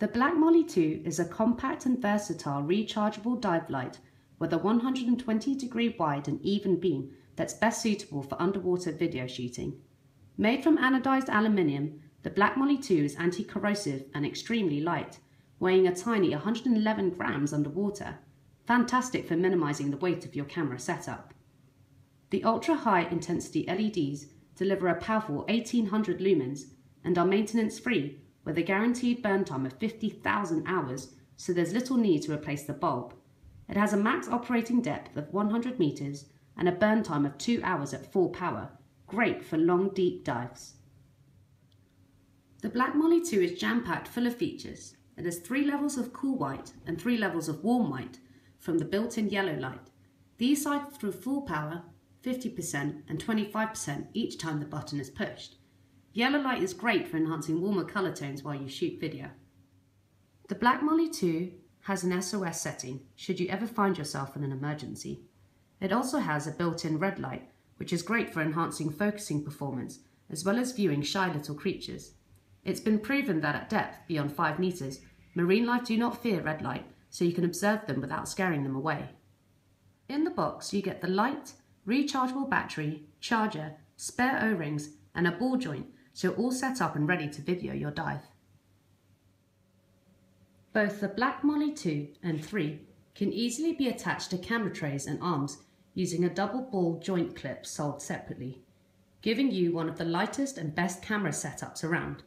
The Black Molly 2 is a compact and versatile rechargeable dive light with a 120 degree wide and even beam that's best suitable for underwater video shooting. Made from anodized aluminium, the Black Molly 2 is anti-corrosive and extremely light, weighing a tiny 111 grams underwater. Fantastic for minimizing the weight of your camera setup. The ultra-high intensity LEDs deliver a powerful 1800 lumens and are maintenance free with a guaranteed burn time of 50,000 hours, so there's little need to replace the bulb. It has a max operating depth of 100 meters and a burn time of 2 hours at full power, great for long deep dives. The Black Molly 2 is jam-packed full of features. It has three levels of cool white and three levels of warm white from the built-in yellow light. These cycle through full power, 50% and 25% each time the button is pushed. Yellow light is great for enhancing warmer colour tones while you shoot video. The Black Molly 2 has an SOS setting should you ever find yourself in an emergency. It also has a built-in red light, which is great for enhancing focusing performance as well as viewing shy little creatures. It's been proven that at depth beyond 5 metres, marine life do not fear red light, so you can observe them without scaring them away. In the box you get the light, rechargeable battery, charger, spare O-rings and a ball joint so all set up and ready to video your dive. Both the Black Molly 2 and 3 can easily be attached to camera trays and arms using a double ball joint clip sold separately, giving you one of the lightest and best camera setups around.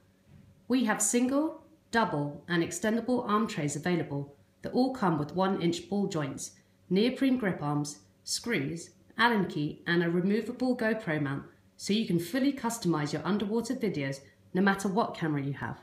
We have single, double and extendable arm trays available that all come with 1 inch ball joints, neoprene grip arms, screws, Allen key and a removable GoPro mount so you can fully customize your underwater videos no matter what camera you have.